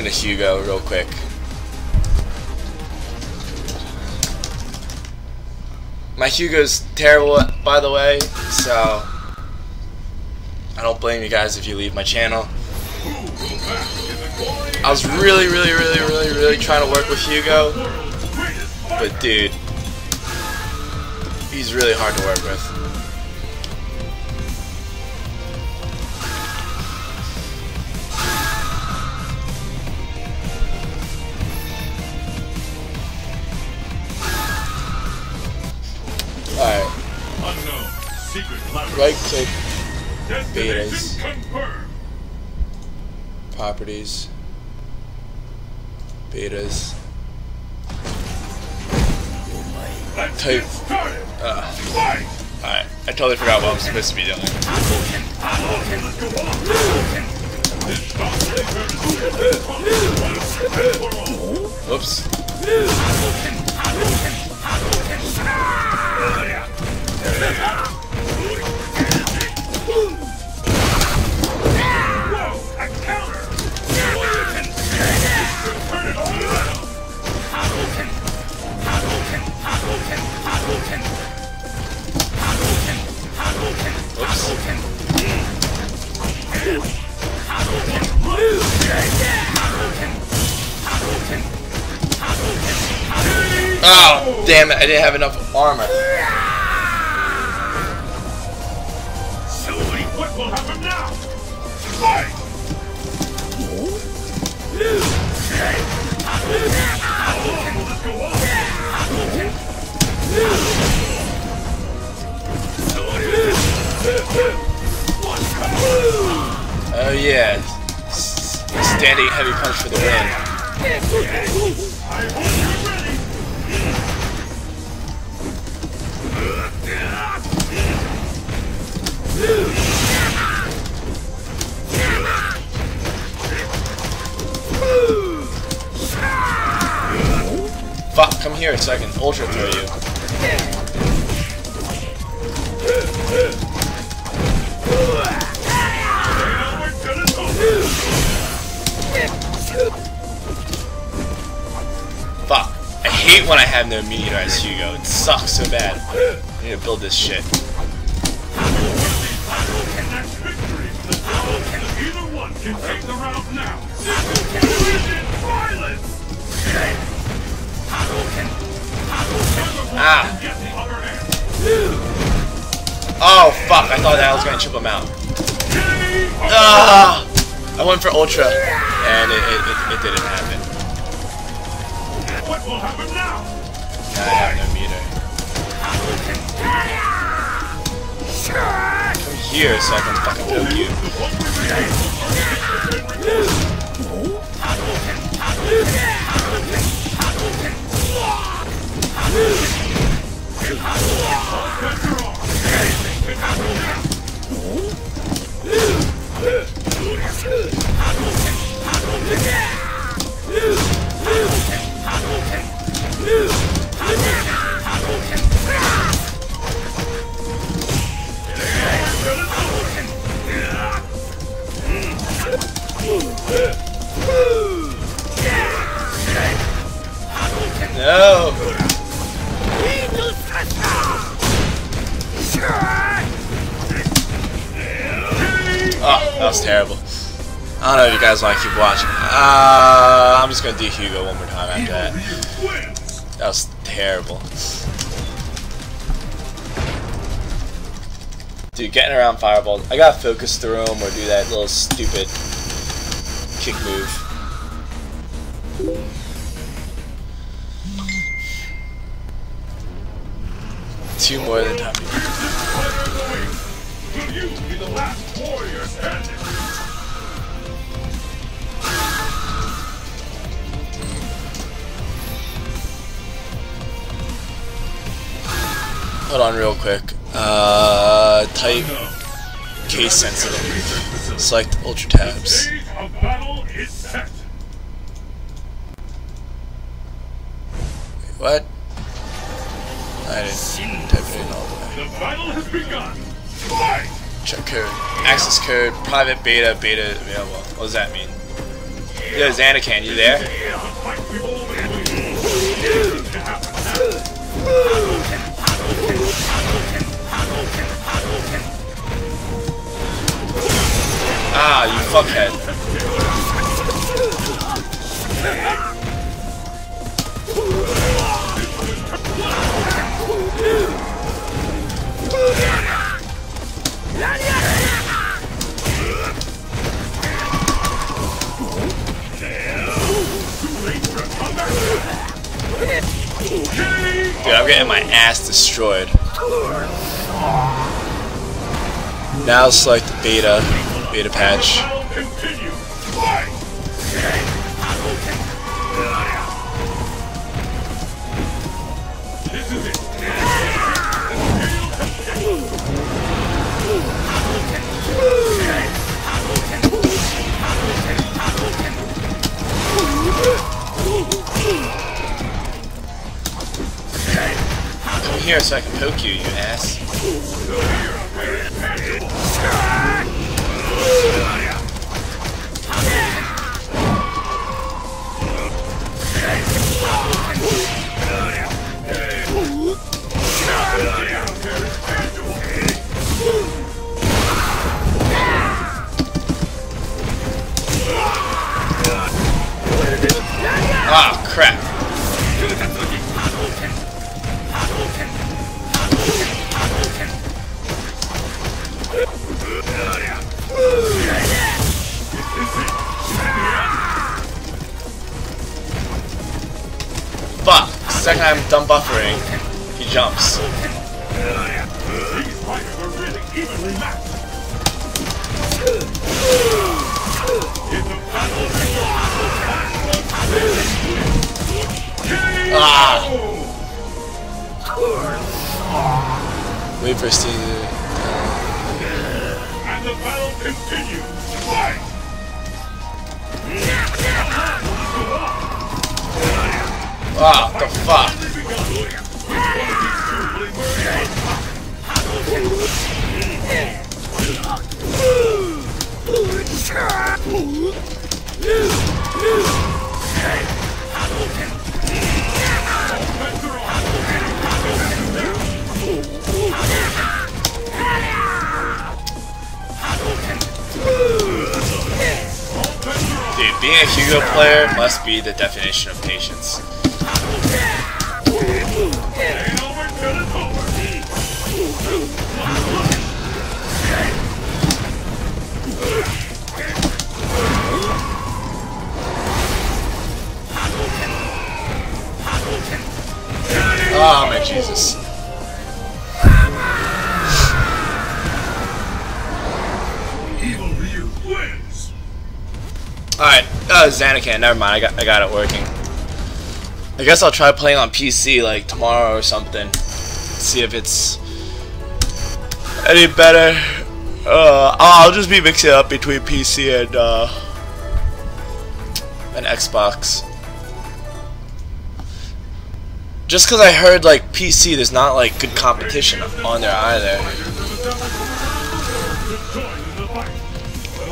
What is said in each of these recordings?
To Hugo real quick. My Hugo's terrible, by the way, so I don't blame you guys if you leave my channel. I was really, really, really, really, really trying to work with Hugo, but dude, he's really hard to work with. Right click, betas. properties, betas, Type. uh, alright, I totally forgot what I'm supposed to be doing. Let's go on. This stop for all. Whoops. Oh, damn it, I didn't have enough armor. What will happen now? Fight. Standing heavy punch for the win. Fuck, come here so I can ultra throw you. Now hate when I have no meteorized Hugo. It sucks so bad. I need to build this shit. Ah. Oh fuck, I thought that I was gonna chip him out. Ah! I went for ultra, and it, it, it, it didn't happen. Will happen now? Now no meter. Come here so I can fucking poke you. No! Oh, that was terrible. I don't know if you guys want to keep watching. Uh, I'm just gonna do Hugo one more time after that. That was terrible. Dude, getting around fireballs. I gotta focus through them or do that little stupid kick move. Two more than you standing? Hold on real quick. Uh, type case sensitive. Select ultra tabs. What? I didn't type it in all the way. The battle has begun. Fight! Check code. Access code. Private beta. Beta available. What does that mean? Yo, Xanacan, you there? Ah, you fuckhead. Dude, I'm getting my ass destroyed. Now select the beta, beta patch. Here so I can poke you, you ass. Second I'm done buffering, he jumps. Ah! Wait for Steve. and the battle continues. Ah, the fuck? Dude, being a Hugo player must be the definition of patience. Oh my Jesus. Alright, uh, Xanacan, never mind, I got, I got it working. I guess I'll try playing on PC like tomorrow or something. See if it's any better. Uh, I'll just be mixing up between PC and, uh, an Xbox. Just because I heard like PC, there's not like good competition on there either.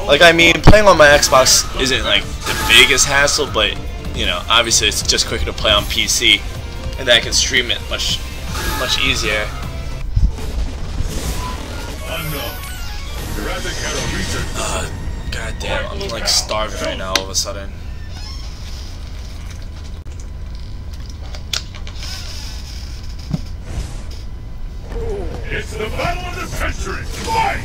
Like, I mean, playing on my Xbox isn't like the biggest hassle, but you know, obviously it's just quicker to play on PC, and then I can stream it much, much easier. Uh, God damn, I'm like starving right now all of a sudden. It's the battle of the century! Fight!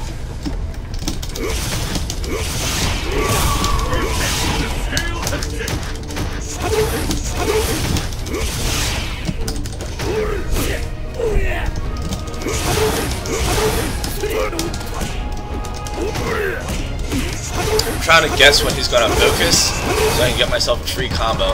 I'm trying to guess when he's gonna focus, so I can get myself a free combo.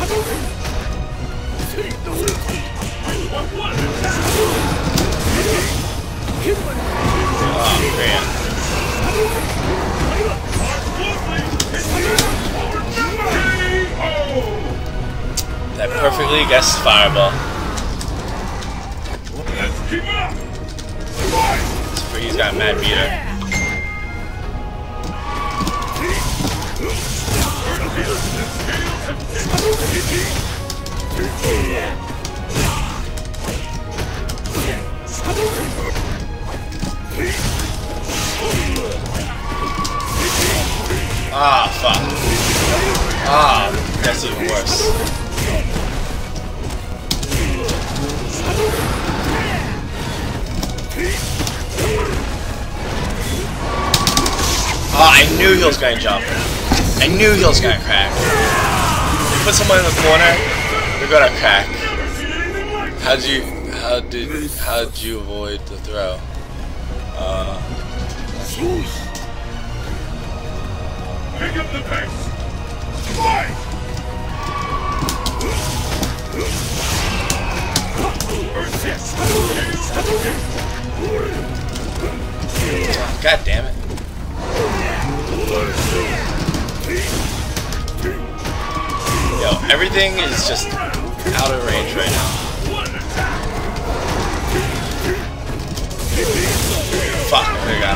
Oh. That perfectly guessed fireball. Let's. Freeze got mad meter. Ah, fuck. Ah, that's even worse. Ah, I knew he was gonna jump. I knew he was gonna crack. Put someone in the corner, they're gonna crack. How'd you, how did, how'd you avoid the throw? Uh, Pick up the pace! God damn it. Yo, everything is just out of range right now. Fuck, there you go.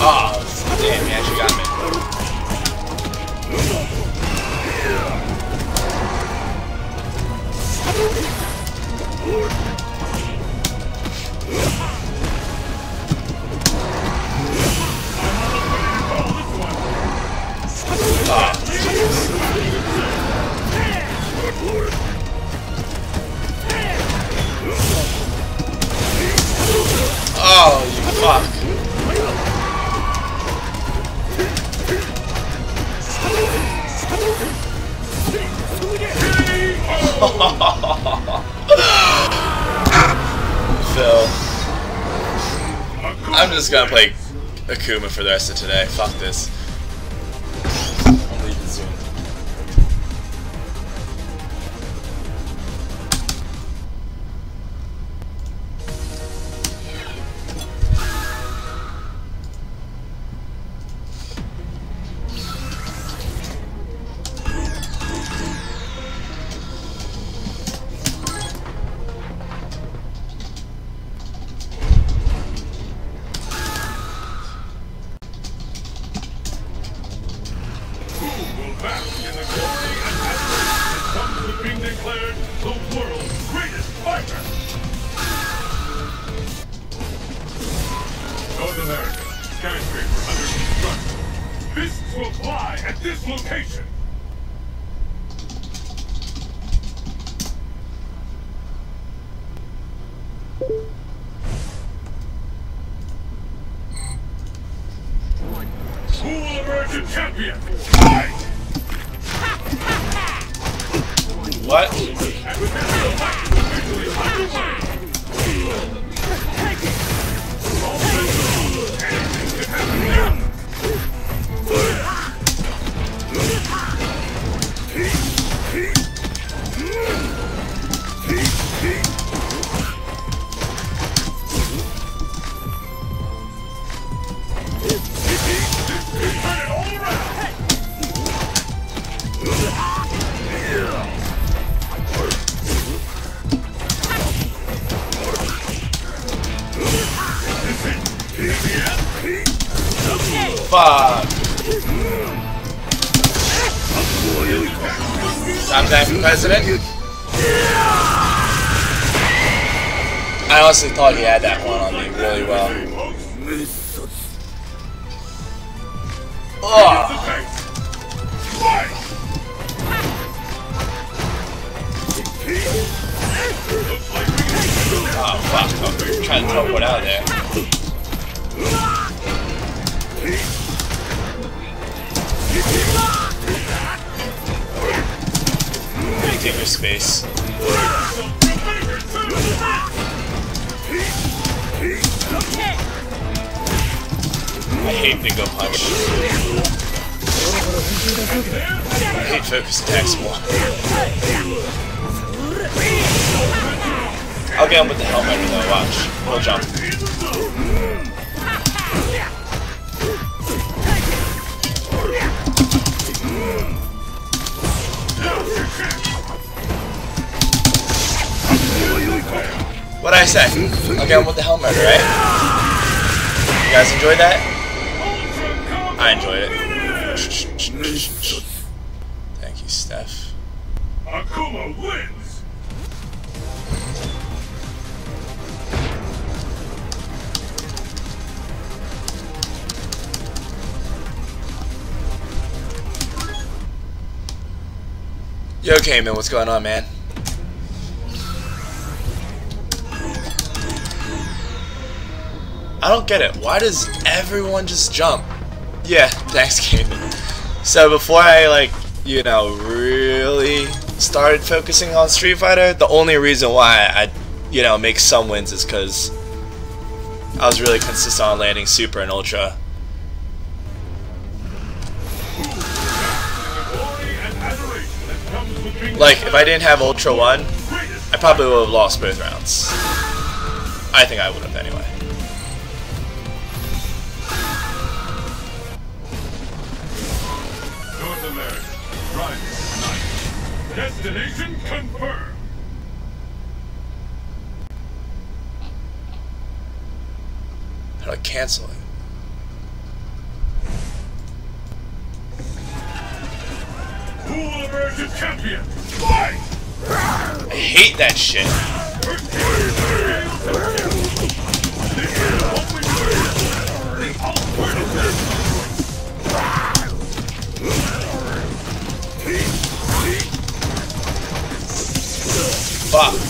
Oh, damn, he actually got me. Oh, fuck. Phil. I'm just gonna play Akuma for the rest of today. Fuck this. I honestly thought he had that one on me really well. Oh, oh fuck. I'm trying to teleport out of there. Take your space. I hate Bingo Punch. I hate focus attacks more. I'll get him with the helmet though, watch. We'll jump. I say? Okay, I'm with the helmet, right? You guys enjoyed that? I enjoyed it. Thank you, Steph. Akuma wins! Yo, Cayman, what's going on, man? I don't get it. Why does everyone just jump? Yeah, thanks, Cayman. So before I, like, you know, really started focusing on Street Fighter, the only reason why I, you know, make some wins is because I was really consistent on landing Super and Ultra. Like, if I didn't have Ultra 1, I probably would have lost both rounds. I think I would have anyway. Destination confirmed. How do I cancel it? Who will emerge as champion? Fight! I hate that shit. Fuck.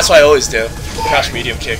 That's what I always do. Crouch medium kick.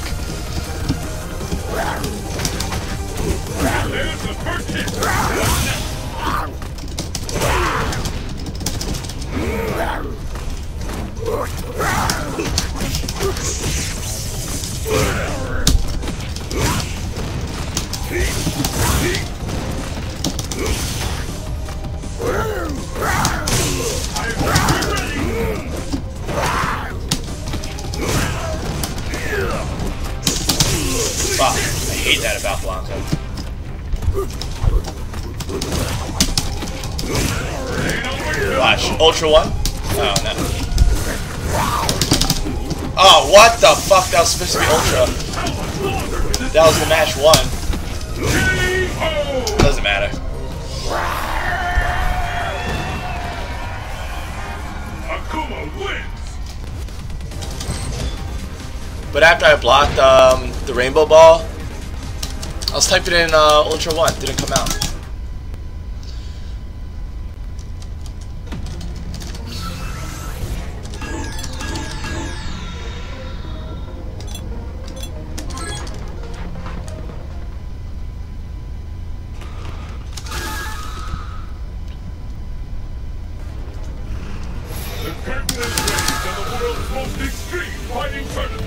Watch. Ultra 1? Oh, no. Oh, what the fuck? That was supposed to be Ultra. That was the match 1. Doesn't matter. Akuma wins! But after I blocked um, the rainbow ball, I was typing in uh, Ultra 1. Didn't come out.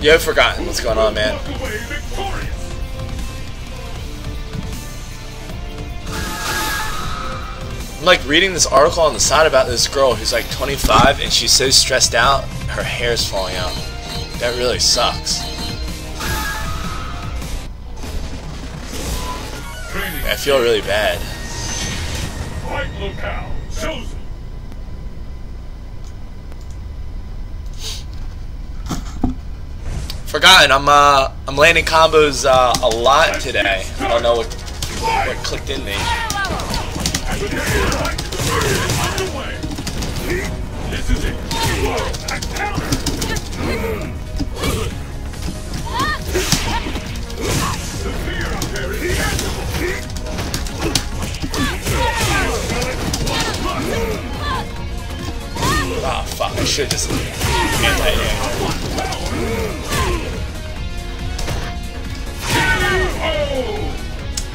You have forgotten what's going on, man. I'm like reading this article on the side about this girl who's like 25 and she's so stressed out, her hair's falling out. That really sucks. I feel really bad. Forgotten, I'm uh I'm landing combos uh, a lot today. I don't know what what clicked in me. Oh fuck, I should just anti-air.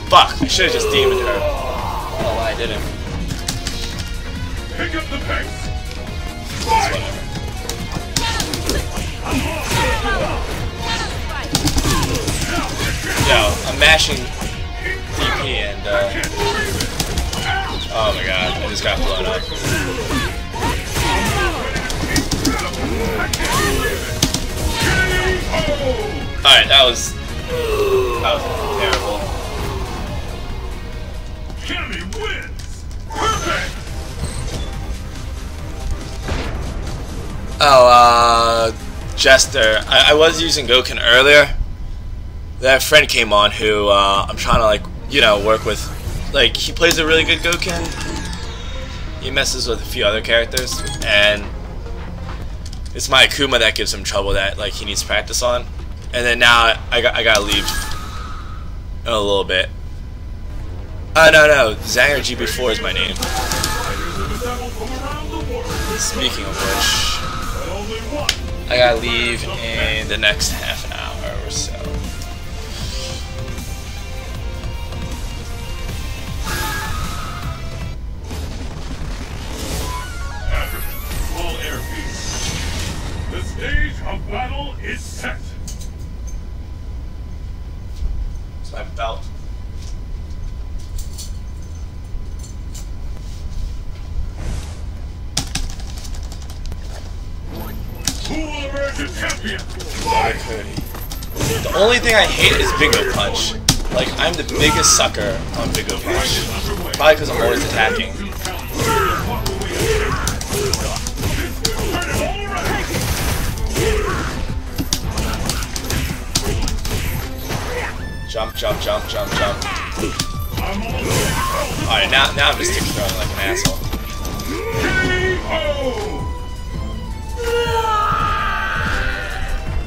Fuck, I should have just demoned her. Oh, don't I didn't. Pick up the pace. It's whatever. Yo, I'm mashing DP and uh Oh my god, I just got blown up. Alright, that was that was terrible. Cammy wins. Perfect. Oh, uh, Jester. I, I was using Gouken earlier. That friend came on who uh, I'm trying to like, you know, work with. Like, he plays a really good Gouken. He messes with a few other characters, and it's my Akuma that gives him trouble that like he needs practice on. And then now I got I gotta leave in a little bit. Oh no no, Zanger GB4 is my name. Speaking of which. I gotta leave in the next half an hour or so. The stage of battle is set. My belt. The only thing I hate is Bingo Punch. Like, I'm the biggest sucker on Bingo Punch. Probably because I'm always attacking. Jump, jump, jump, jump, jump. Alright, now, now I'm just tick throwing like an asshole.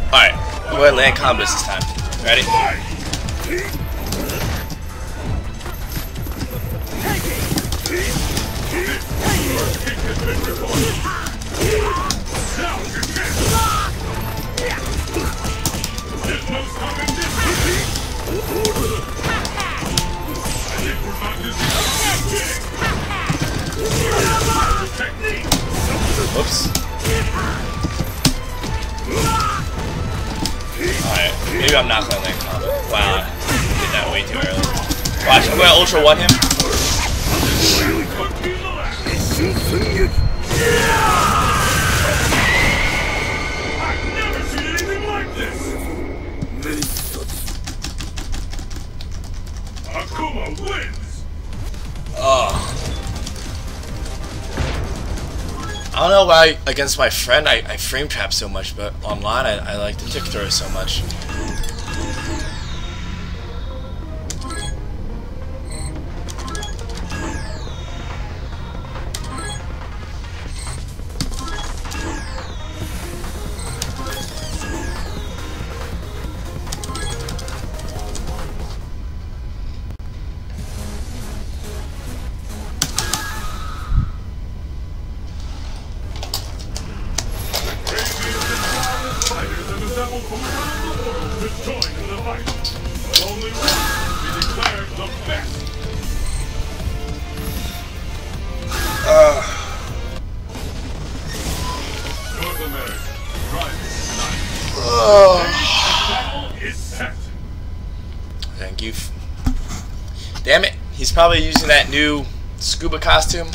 Alright, I'm going to land combos this time. Ready? Against my friend I, I frame trap so much, but online I, I like to tick throw so much. New scuba costume.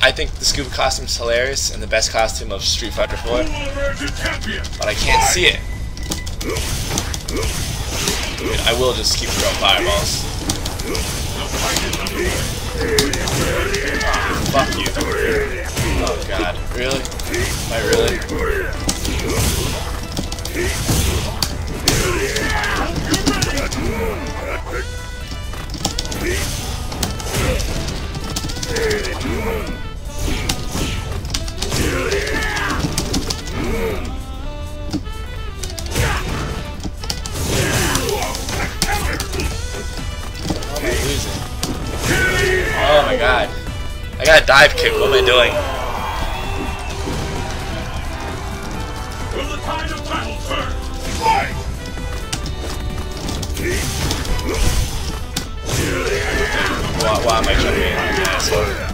I think the scuba costume is hilarious and the best costume of Street Fighter 4, Who will emerge a champion? but I can't see it. Dude, I will just keep throwing fireballs. Fuck you. Oh god, really? Am I really? Oh my god. I got a dive kick, what am I doing? Why, why am I Oh.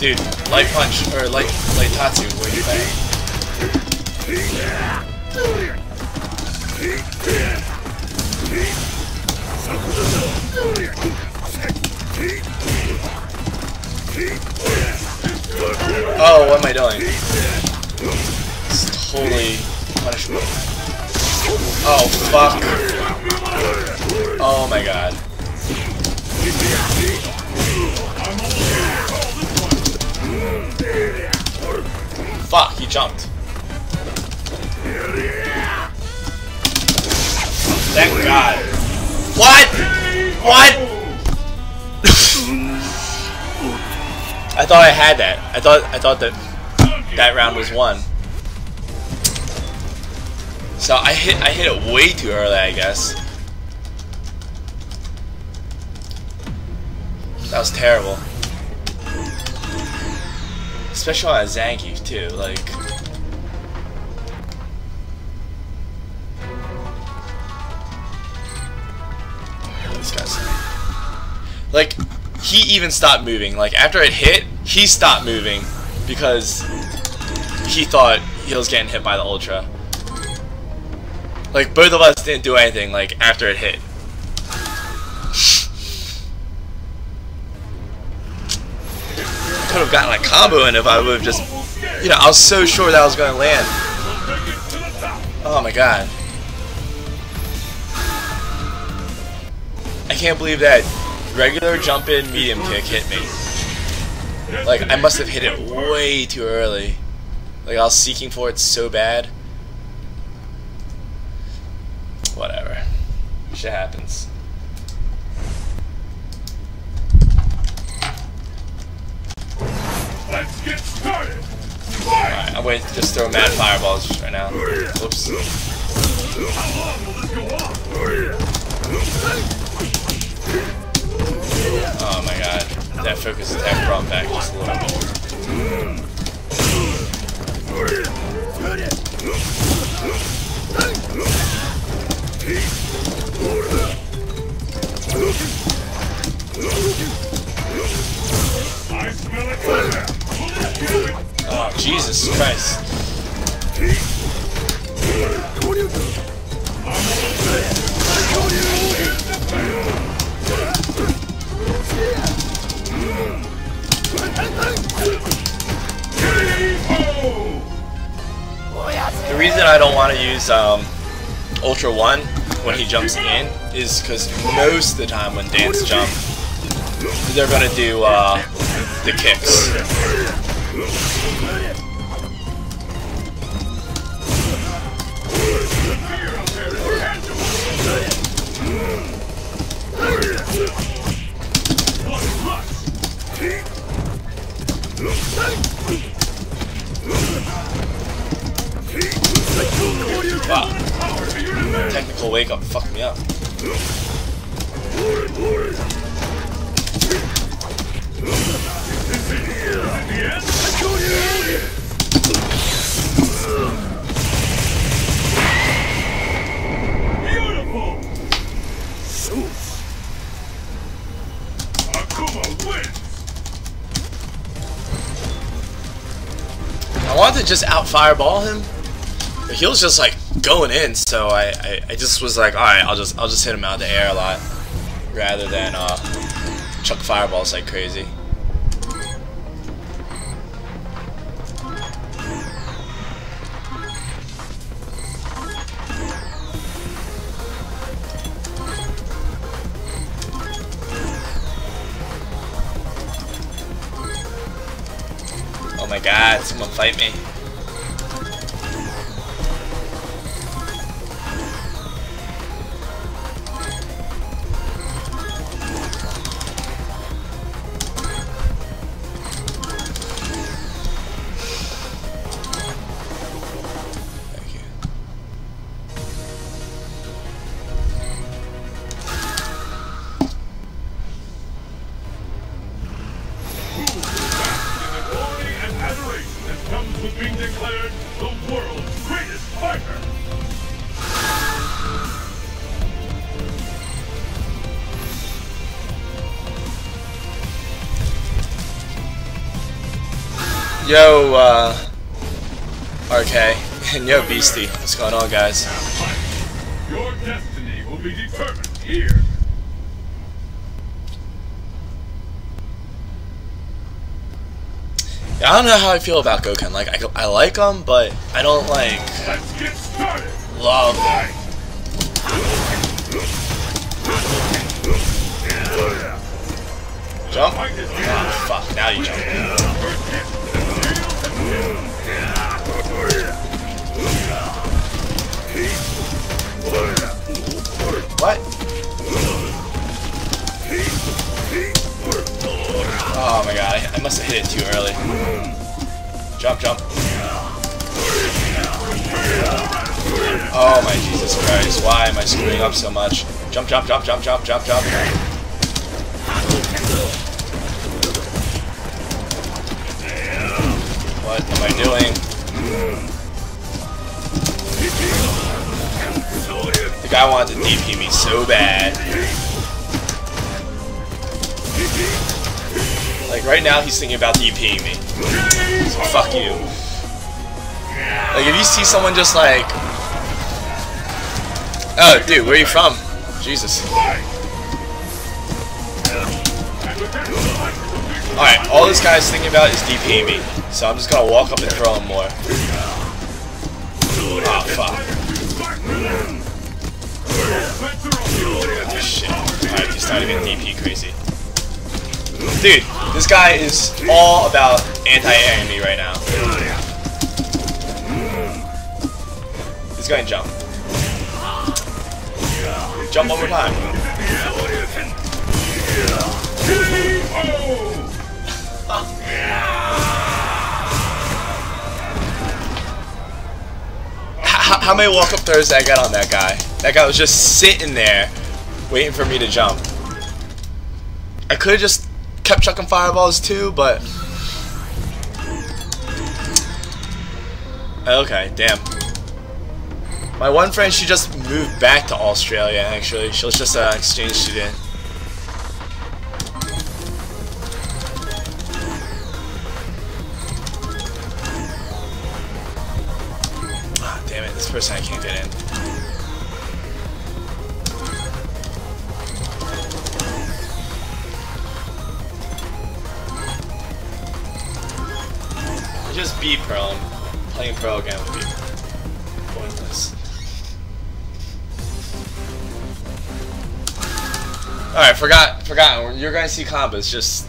Dude, light punch, or light, light Tatsu, saying? Oh, what am I doing? It's totally Oh, fuck. Oh my god. Fuck, he jumped. Thank god. What? What? I thought I had that. I thought I thought that that round was won. So I hit I hit it way too early, I guess. That was terrible. Especially on a Zangief too, like These guys. Like he even stopped moving. Like after it hit, he stopped moving because he thought he was getting hit by the ultra. Like both of us didn't do anything like after it hit. Could have gotten a combo in if I would have just you know, I was so sure that I was gonna land. Oh my god. I can't believe that regular jump in medium kick hit me. Like I must have hit it way too early. Like I was seeking for it so bad. Whatever. Shit happens. Let's get started! Alright, I'm waiting to just throw mad fireballs right now. Whoops. How long will this go on? Oh my god. That focus attack brought back just a little bit. Oh, Jesus Christ. The reason I don't want to use um, Ultra 1 when he jumps in is because most of the time when Dance jump, they're going to do uh, the kicks. Wow. Technical wake up fucked me up. I wanted to just out fireball him, but he was just like going in, so I, I, I just was like, alright, I'll just I'll just hit him out of the air a lot rather than uh chuck fireballs like crazy. Oh my god, someone fight me. Yo, uh, RK, and yo, Beastie. What's going on, guys? Your destiny will be determined here. Yeah, I don't know how I feel about Gouken. Like, I, I like him, but I don't, like, Let's get started. love him. Jump? Ah, fuck, now you jump. What? Oh my god, I, must have hit it too early. Jump, jump. Oh my Jesus Christ, why am I screwing up so much? Jump, jump, jump, jump, jump, jump, jump. I doing? The guy wanted to DP me so bad. Like right now he's thinking about DPing me. So fuck you. Like if you see someone just like Oh dude, where are you from? Jesus. Alright, all this guy's thinking about is DPing me. So I'm just gonna walk up and throw him more. Oh fuck. Oh, shit. Alright, he's starting to get DP crazy. Dude, this guy is all about anti-airing me right now. He's going to jump. Jump one more time. How, many walk-up throws I got on that guy? That guy was just sitting there, waiting for me to jump. I could have just kept chucking fireballs too, but... Okay, damn. My one friend, she just moved back to Australia, actually. She was just an exchange student. Damn it, this person I can't get in. Just be pro. and Playing pro again would be pointless. Alright, forgot, forgot. You're gonna see combos. Just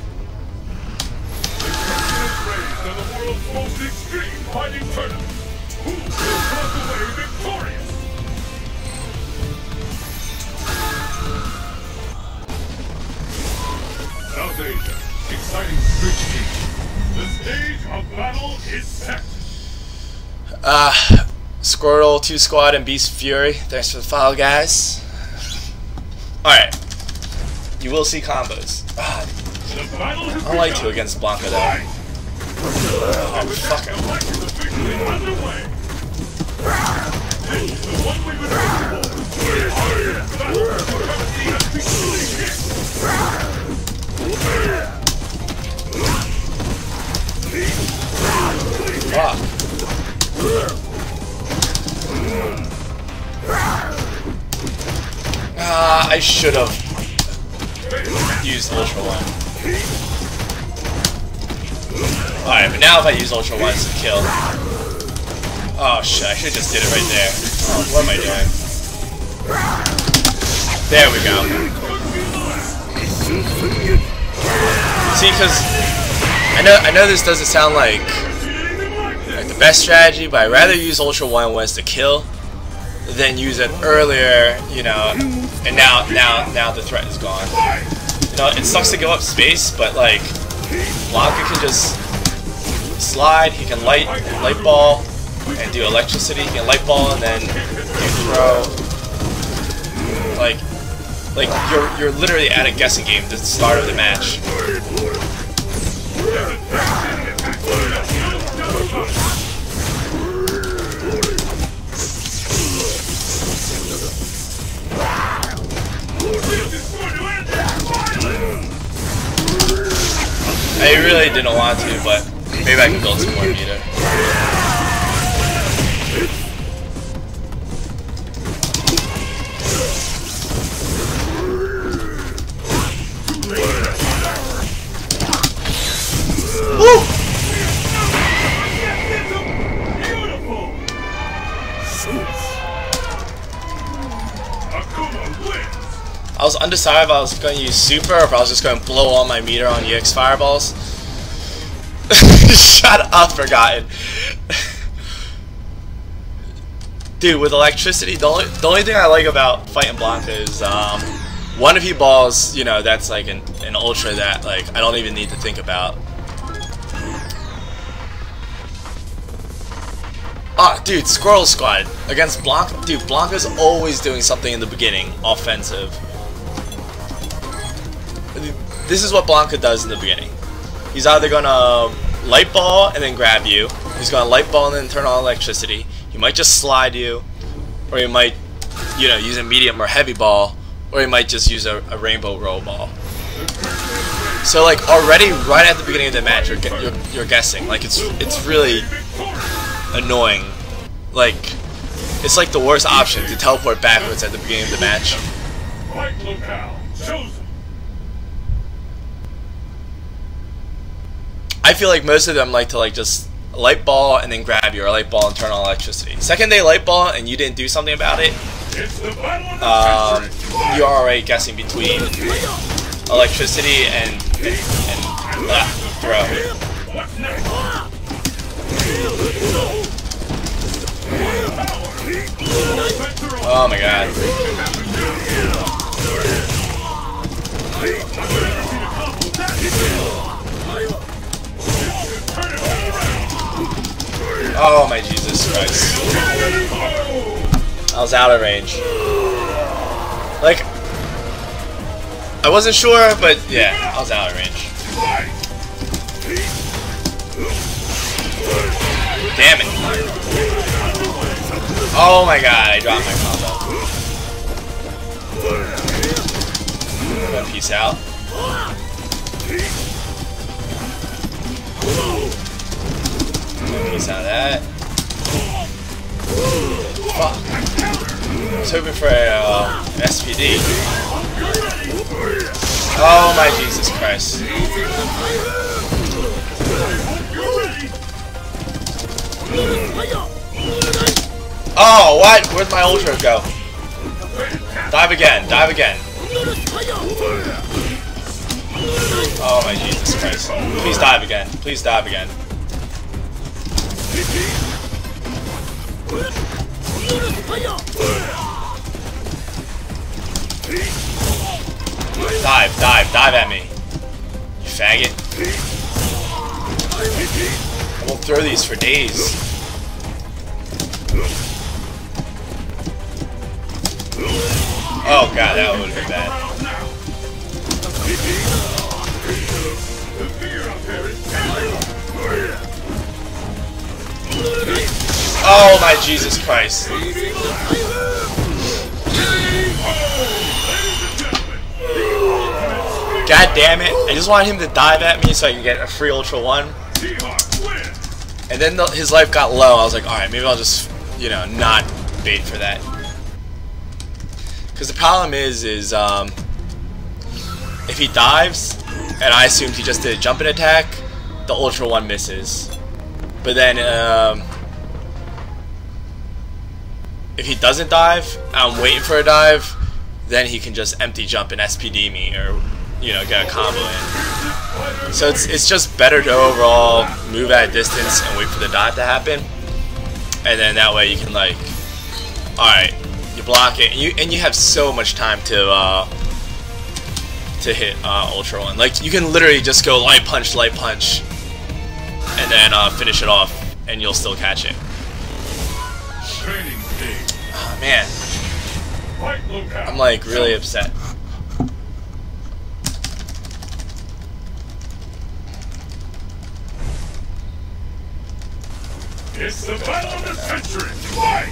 uh, Squirtle, Two Squad, and Beast Fury. Thanks for the follow, guys. Alright, you will see combos. Has I don't like to against Blanka though. Oh, fuck. Fuck. Ah, I should have used Ultra One. Alright, but now if I use Ultra One, it's a kill. Oh shit, I should have just did it right there. What am I doing? There we go. See, because I know I know this doesn't sound like the best strategy, but I'd rather use Ultra One when to kill than use it earlier, you know, and now now now the threat is gone. You know, it sucks to give up space, but like Blanka can just slide, he can light light ball and do electricity, he can light ball and then do throw. Like like you're you're literally at a guessing game the start of the match. Really didn't want to, but Maybe I can build some more meter. I was undecided if I was going to use super or if I was just going to blow all my meter on EX fireballs. Shut up, Forgotten. Dude, with electricity, the only, the only thing I like about fighting Blanka is um, one of he balls, you know, that's like an, an ultra that like I don't even need to think about. Ah, dude, Squirrel Squad against Blanka. Dude, Blanka's always doing something in the beginning, offensive. This is what Blanka does in the beginning. He's either gonna light ball and then grab you. He's gonna light ball and then turn on electricity. He might just slide you, or he might, you know, use a medium or heavy ball, or he might just use a, a rainbow roll ball. So like already right at the beginning of the match, you're, you're, you're guessing. Like it's it's really annoying. Like it's like the worst option to teleport backwards at the beginning of the match. I feel like most of them like to like just light ball and then grab you or light ball and turn on electricity. Second day light ball and you didn't do something about it, um, you're already guessing between electricity and and, and uh, throw. Oh my god. Oh my Jesus Christ. I was out of range. Like, I wasn't sure, but yeah, I was out of range. Damn it. Oh my god, I dropped my combo. Peace out. Peace out of that. Fuck. I was hoping for a uh, SPD. Oh my Jesus Christ. Oh, what? Where'd my ultra go? Dive again, dive again. Oh my Jesus Christ. Please dive again. Please dive again. Dive, dive, dive at me. You faggot. I won't throw these for days. Oh god, that would have been bad. Oh my Jesus Christ. God damn it. I just wanted him to dive at me so I can get a free Ultra 1. And then the, his life got low. I was like, alright, maybe I'll just, you know, not bait for that. Because the problem is, is, um, if he dives, and I assumed he just did a jumping attack, the Ultra 1 misses. But then, um, if he doesn't dive, I'm waiting for a dive, then he can just empty jump and SPD me, or, you know, get a combo in. So it's, it's just better to overall move at a distance and wait for the dive to happen. And then that way you can like, alright, you block it, and you and you have so much time to uh, to hit uh, Ultra One. Like you can literally just go light punch, light punch, and then uh, finish it off, and you'll still catch it. Oh, man, I'm like really upset. It's the battle of the century. Fight!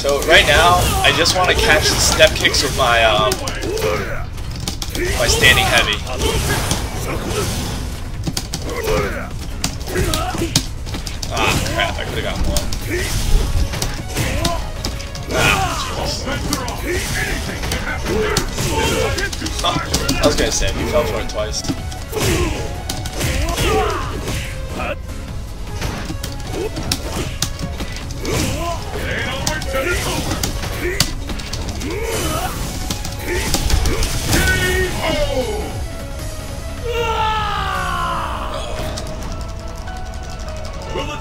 So right now, I just want to catch the step kicks with my um, my standing heavy. Ah, crap, I could've gotten one. Oh, I was gonna say, you fell for it twice. Ain't over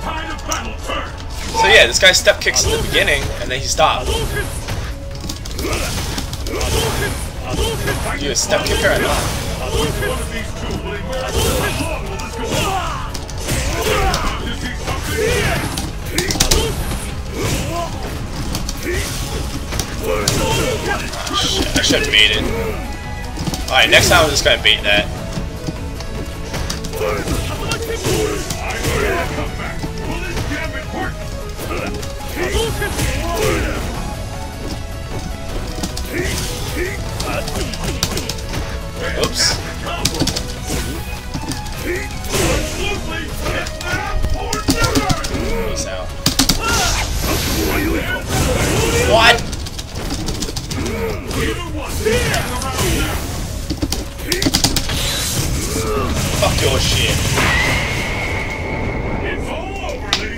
So yeah, this guy step kicks at the beginning, and then he stopped. You a step kicker or not? Something? I should have baited. Alright, next time I'm just gonna bait that. Oops. What? Fuck your shit.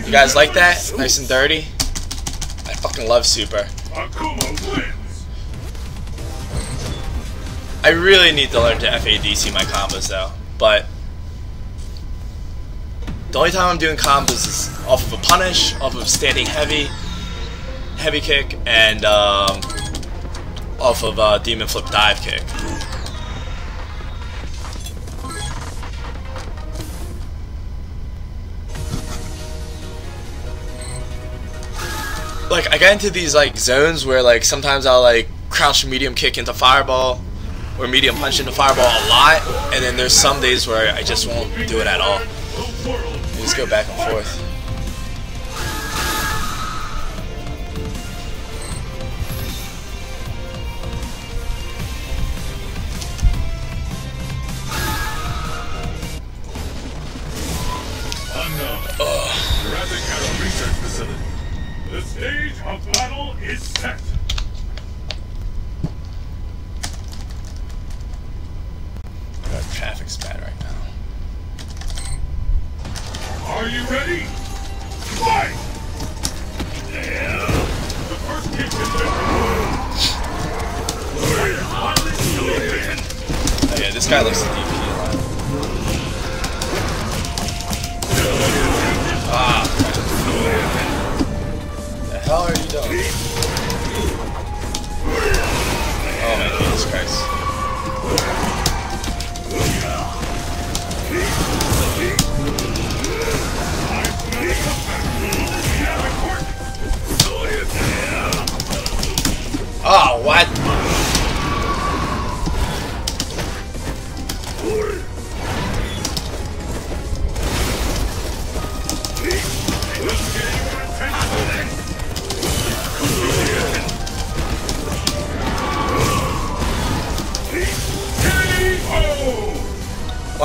You guys like that? Nice and dirty? I fucking love Super. I really need to learn to FADC my combos though, but the only time I'm doing combos is off of a punish, off of standing heavy, heavy kick, and um, off of a demon flip dive kick. Like I get into these like zones where like sometimes I'll like crouch medium kick into fireball or medium punch into fireball a lot, and then there's some days where I just won't do it at all. The world I just go back and forth. unknown. Jurassic Era Research Facility. The stage of battle is set. God, traffic's bad right now. Are you ready? Fight! The first kick is yeah, this guy looks a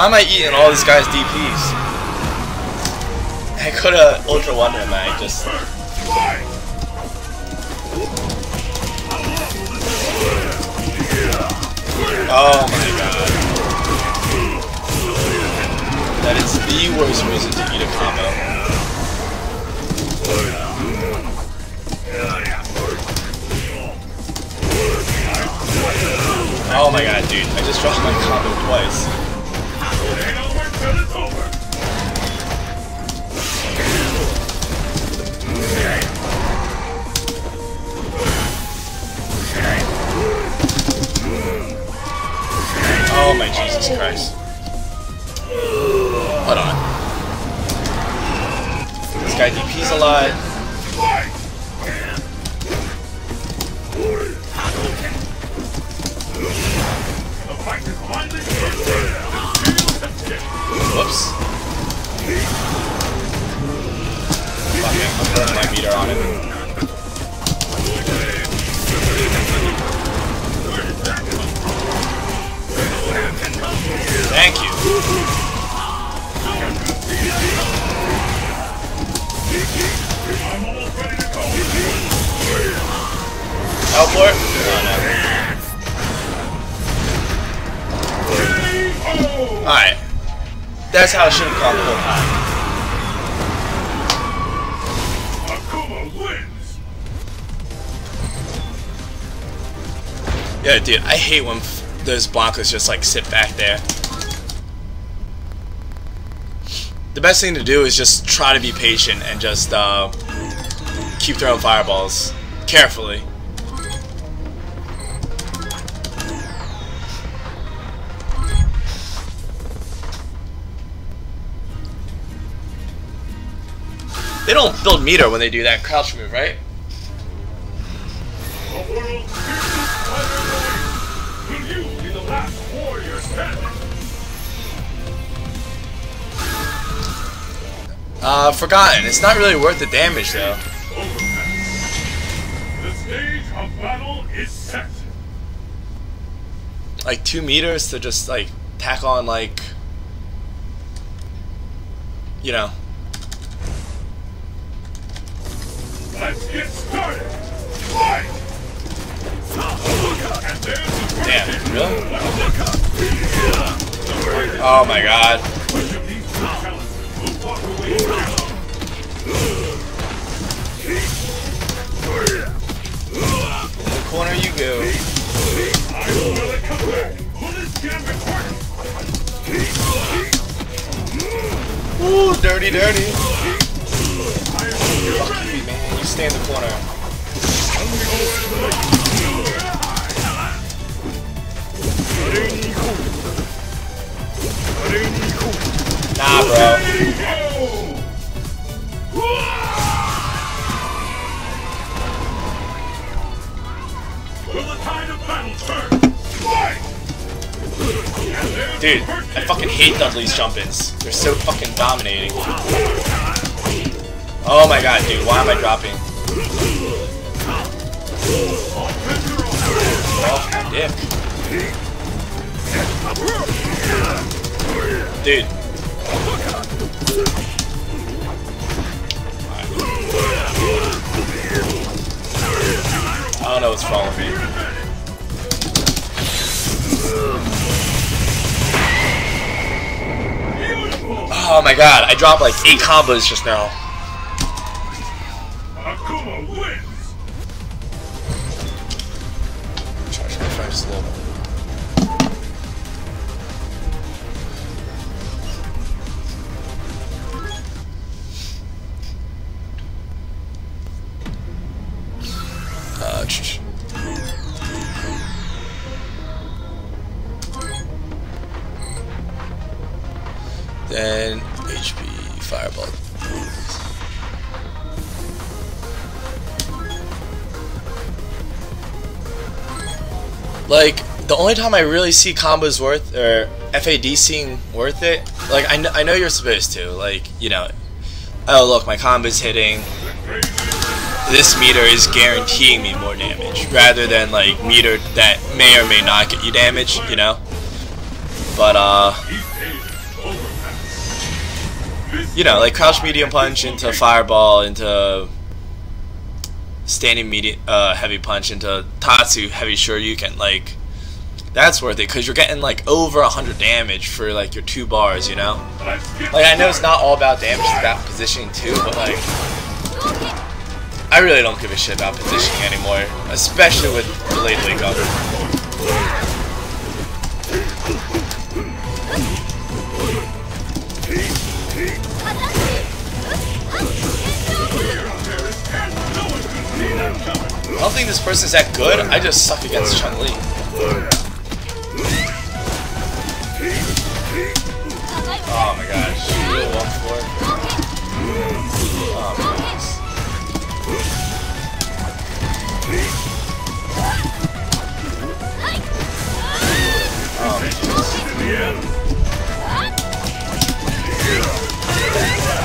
Why am I eating all this guy's DPs? I could've Ultra One him, I just... Oh my god. That is the worst reason to eat a combo. Oh my god, dude. I just dropped my combo twice. Jesus Christ. Hold on. This guy DP's a lot. Alright. That's how it should have gone the whole time. Yeah, dude, I hate when f- those Blancos just like sit back there. The best thing to do is just try to be patient and just uh, keep throwing fireballs carefully. They don't build meter when they do that crouch move, right? Uh, Forgotten. It's not really worth the damage, though. The stage of battle is set. Like, two meters to just, like, tack on, like... You know. Let's get started. Fight! And there's the Damn, really? Oh my god. Which of these two challengers will walk away now? The corner you go. I smell it come back. Pull this damn recording. Ooh, dirty, dirty. You stay in the corner. Nah, bro. Dude, I fucking hate Dudley's jump-ins. They're so fucking dominating. Oh my god, dude. Why am I dropping? Oh, dick. Dude. I don't know what's wrong with me. Oh my god, I dropped like eight combos just now. Charge only time I really see combos worth or FADCing worth it, like I know, I know you're supposed to, like you know, oh look my combo's hitting, this meter is guaranteeing me more damage rather than like meter that may or may not get you damage, you know. But uh, you know, like crouch medium punch into fireball into standing medium uh, heavy punch into Tatsu heavy Shoryuken, like that's worth it because you're getting like over a hundred damage for like your two bars, you know. Like I know it's not all about damage, it's about positioning too, but like I really don't give a shit about positioning anymore, especially with delayed wake up. I don't think this person's that good. I just suck against Chun gosh. Oh.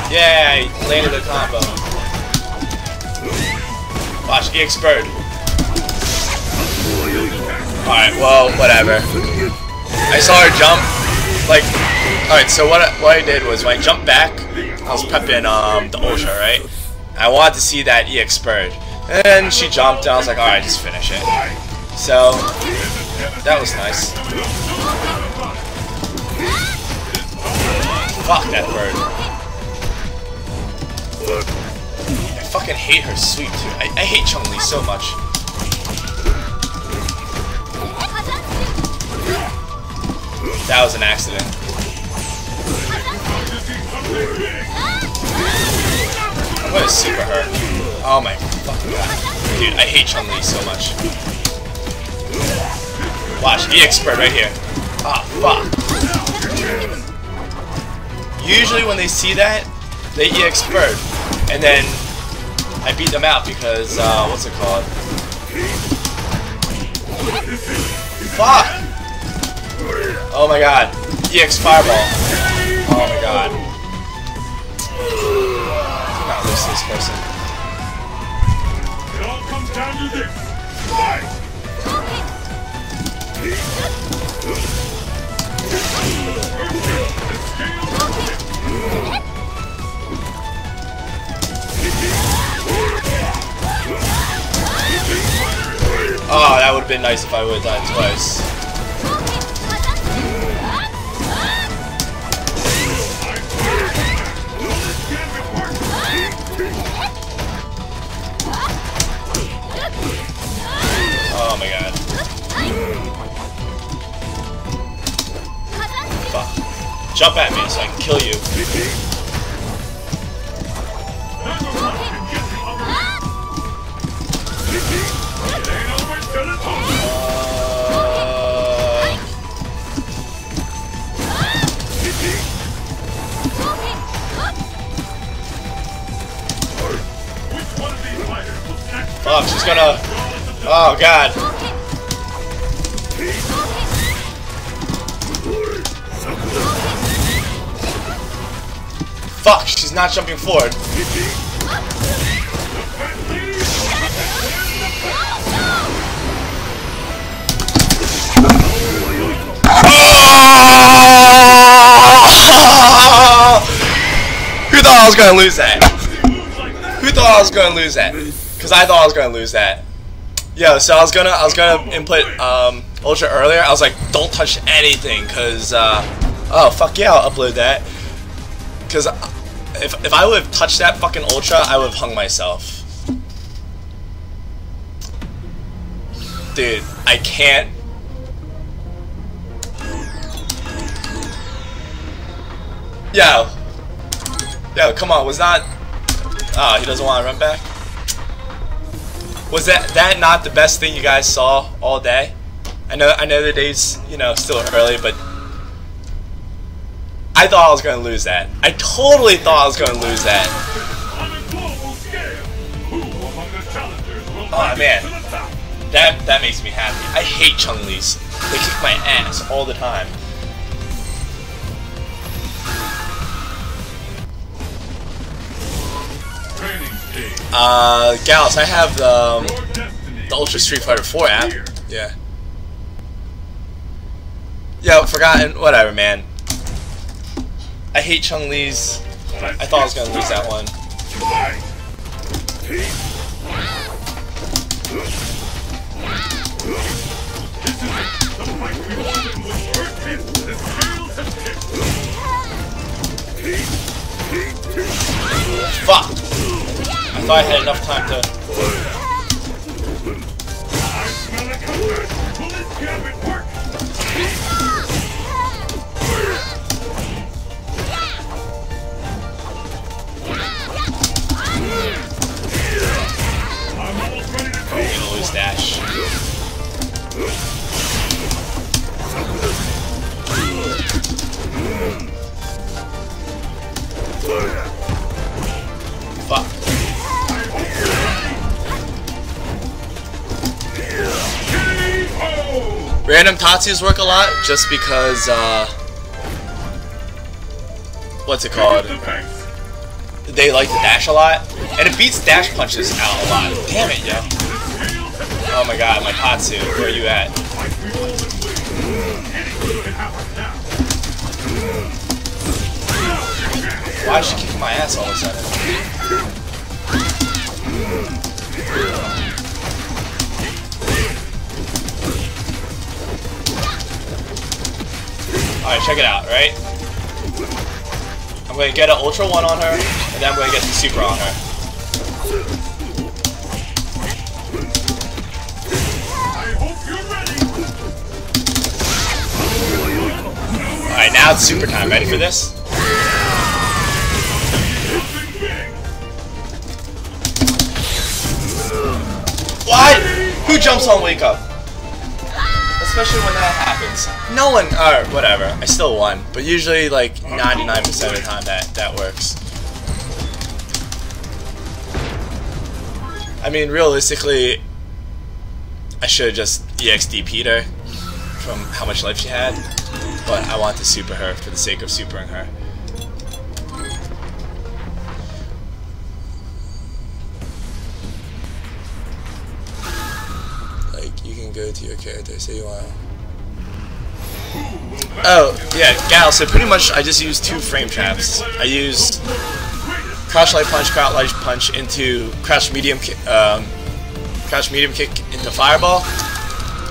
Yeah, landed a combo. Watch, EX Bird. Alright, well, whatever. I saw her jump. Like, alright, so what I, what I did was when I jumped back, I was prepping um, the Ultra, right? I wanted to see that EX Bird. And she jumped, and I was like, alright, just finish it. So, that was nice. Fuck that bird. I fucking hate her sweep too. I, I hate Chun-Li so much. That was an accident. I'm gonna super her. Oh my fucking god. Dude, I hate Chun-Li so much. Watch, EX spread right here. Ah, fuck. Usually when they see that, they EX spurred. And then I beat them out because, uh, what's it called? Fuck! Oh my god. EX Fireball. Oh my god. This person. It all comes down to this. Fight! Oh, that would have been nice if I would have died twice. Jump at me so I can kill you. Not jumping forward. Who thought I was gonna lose that? Who thought I was gonna lose that? Because I thought I was gonna lose that. Yo, so I was gonna I was gonna input um, Ultra earlier. I was like, don't touch anything, cause uh, oh fuck yeah, I'll upload that. Cause if if I would have touched that fucking Ultra, I would have hung myself. Dude, I can't. Yo, yo, come on, was not. Ah, he doesn't want to run back. Was that that not the best thing you guys saw all day? I know I know the day's you know still early, but I thought I was gonna lose that. I totally thought I was gonna lose that. it man. to? That that makes me happy. I hate Chun-Li's. They kick my ass all the time. Uh, Gals, I have the um, the Ultra Street Fighter 4 app. Yeah. Yo, forgotten. Whatever, man. I hate Chun-Li's. I thought I was gonna lose that one. Fuck! I thought I had enough time to. Random Tatsus work a lot just because, uh. What's it called? They like to dash a lot. And it beats dash punches out a lot. Damn it, yo. Oh my god, my Tatsu. Where are you at? Fight we always win. Anything can happen now. Why is she kicking my ass all of a sudden? Alright, check it out, right? I'm gonna get an Ultra 1 on her, and then I'm gonna get the Super on her. Alright, now it's Super time. Ready for this? What? Who jumps on Wake Up? Especially when that happens. No one, or whatever. I still won, but usually like 99% of the time that that works. I mean, realistically, I should have just EX DP her from how much life she had, but I want to super her for the sake of supering her. To your character, say you want. Oh, yeah, Gal, so pretty much I just use two frame traps. I use Crouch Light Punch, Crouch Light Punch into Crouch Medium Kick, um, Medium Kick into Fireball.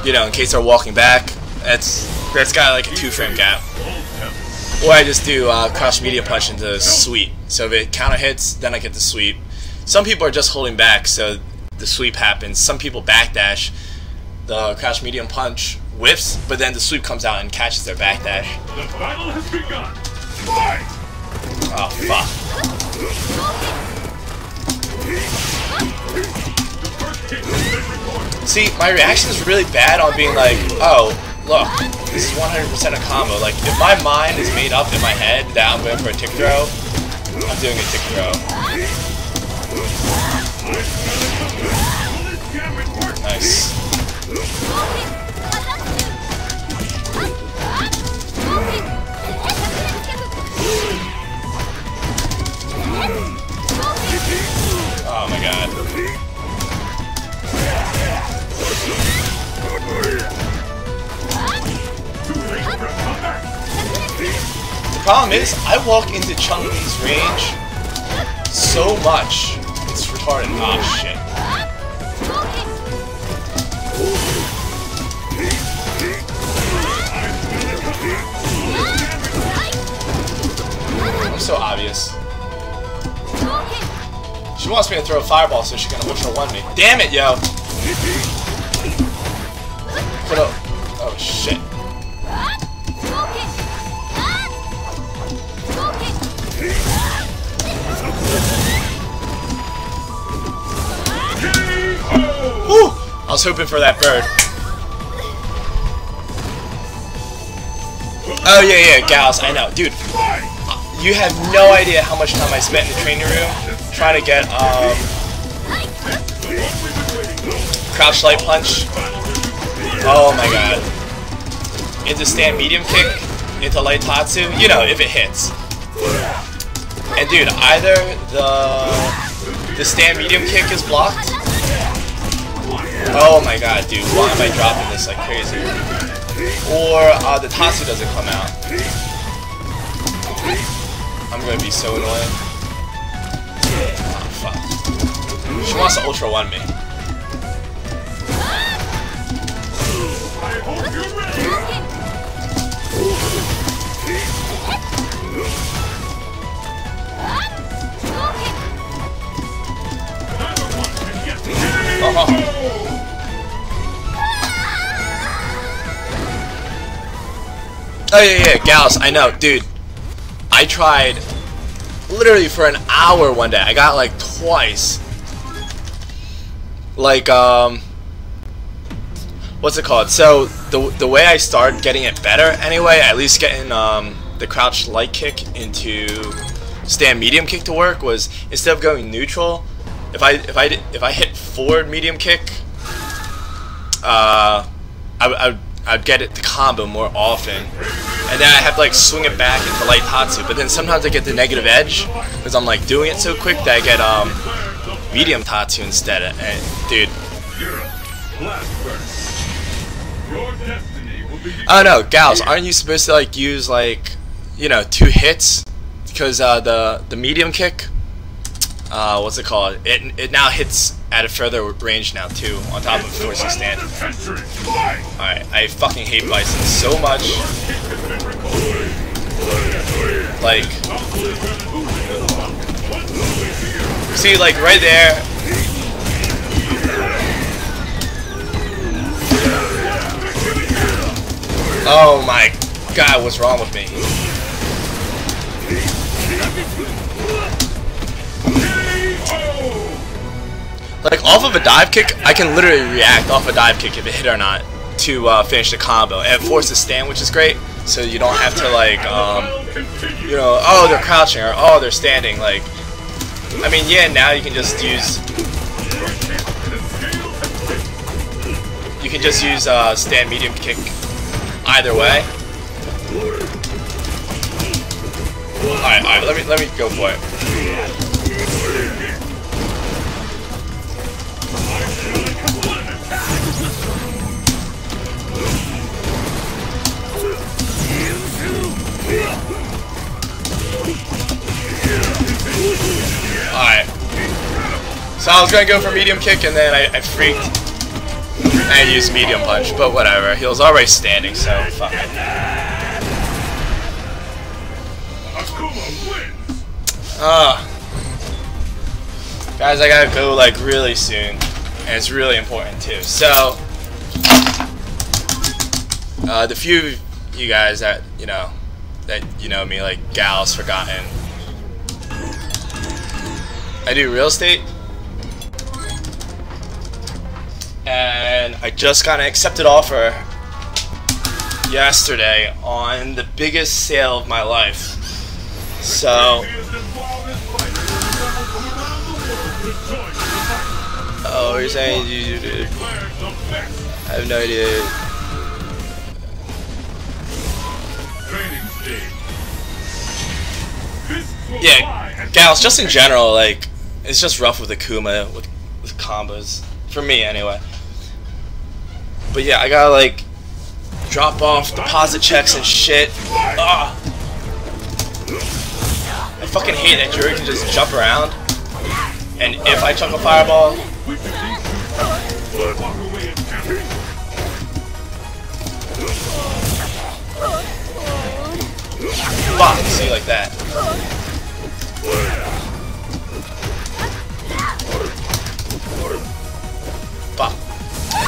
You know, in case they're walking back. That's that's got like a two frame gap. Or I just do uh, Medium Punch into Sweep. So if it counter hits, then I get the sweep. Some people are just holding back, so the sweep happens. Some people backdash. The crash Medium Punch whiffs, but then the sweep comes out and catches their backdash. The battle has begun. Fight! Oh, fuck. The first hit has been recorded. See, my reaction is really bad on being like, oh, look, this is 100% a combo. Like, if my mind is made up in my head that I'm going for a tick throw, I'm doing a tick throw. Will this gambit work? Nice. Oh my god. The problem is, I walk into Chun-Li's range so much. It's retarded. Oh shit. I'm so obvious. She wants me to throw a fireball so she can ultra one me. Damn it, yo! Put up. Oh shit. Was hoping for that bird. Oh yeah, yeah, gals, I know, dude. You have no idea how much time I spent in the training room trying to get um crouch light punch. Oh my god. Into stand medium kick, into light tatsu, you know, if it hits. And dude, either the the stand medium kick is blocked. Oh my god, dude, why am I dropping this like crazy? Or uh, the tatsu doesn't come out. I'm gonna be so annoying. Oh, fuck. She wants to Ultra One me. I oh yeah, yeah, gals, I know, dude. I tried literally for an hour one day. I got like twice. Like, um, what's it called? So the the way I started getting it better, anyway, at least getting um the crouch light kick into stand medium kick to work was instead of going neutral, if I if I if I hit forward medium kick, uh, I, I would I'd get it to combo more often, and then I have to like swing it back into light tatsu. But then sometimes I get the negative edge because I'm like doing it so quick that I get um medium tatsu instead. And dude, Oh know, gals, aren't you supposed to like use like you know two hits because uh, the the medium kick, uh, what's it called? It it now hits added further range now too, on top of forcing stand. Alright, I fucking hate Bison so much. Like, see, like right there. Oh my god, what's wrong with me? Like off of a dive kick, I can literally react off a dive kick if it hit or not to uh, finish the combo. And it forces stand, which is great, so you don't have to like, um, you know, oh they're crouching or oh they're standing. Like, I mean, yeah, now you can just use, you can just use uh, stand medium kick either way. All right, all right, let me let me go for it. Alright. So I was gonna go for medium kick and then I, I freaked I used medium punch, but whatever. He was already standing, so fuck it. Ah. Guys, I gotta go like really soon. And it's really important too. So uh, the few you guys that, you know, that you know me like Gal's Forgotten. I do real estate. And I just got an accepted offer yesterday on the biggest sale of my life. So, oh, you're saying you, you, you, I have no idea. Yeah, Gals, just in general, like, it's just rough with Akuma, with, with combos. For me, anyway. But yeah, I gotta, like, drop off deposit checks and shit. Ugh. I fucking hate that Juri can just jump around. And if I chuck a fireball, fuck, see, like that.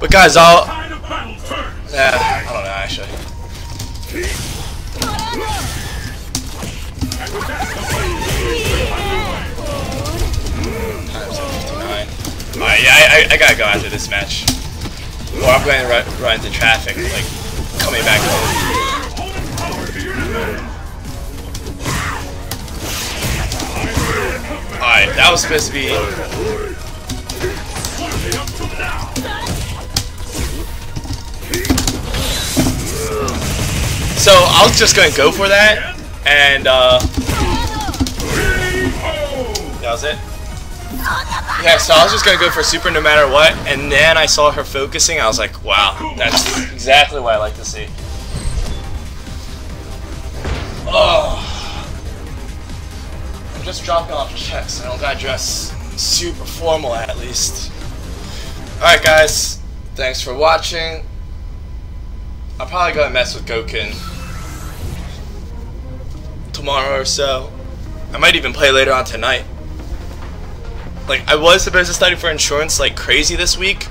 But guys, I'll. Yeah, I don't know actually. Times at 59. Alright, yeah, I, I, I gotta go after this match. Or I'm going to run, run into traffic, like, coming back home. Alright, that was supposed to be. So I was just gonna go for that, and uh, that was it. Yeah, so I was just gonna go for super no matter what, and then I saw her focusing. I was like, wow, that's exactly what I like to see. Oh, I'm just dropping off checks. I don't gotta dress super formal at least. All right, guys, thanks for watching. I'll probably go and mess with Gouken tomorrow or so. I might even play later on tonight. Like I was supposed to study for insurance like crazy this week,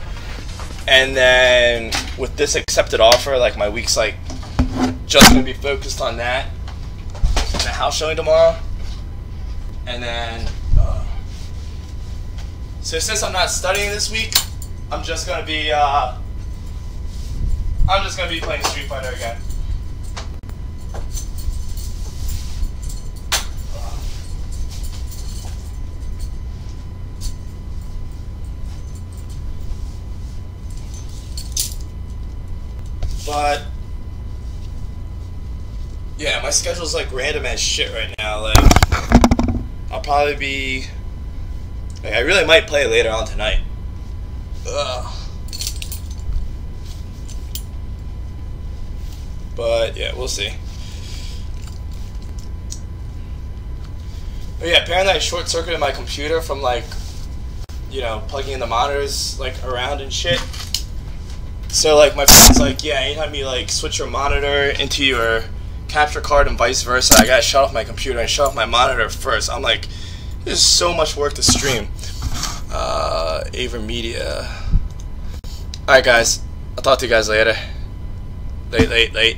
and then with this accepted offer, like my week's like just gonna be focused on that. The house showing tomorrow, and then uh, So since I'm not studying this week, I'm just gonna be uh, I'm just gonna be playing Street Fighter again. But yeah, my schedule's like random as shit right now. Like I'll probably be like I really might play later on tonight. Ugh. But yeah, we'll see. But yeah, apparently I short circuited my computer from like, you know, plugging in the monitors like around and shit. So like my friend's like, yeah, anytime you like switch your monitor into your capture card and vice versa, I gotta shut off my computer and shut off my monitor first. I'm like, this is so much work to stream. Uh, Media. Alright guys, I'll talk to you guys later. Late, late, late.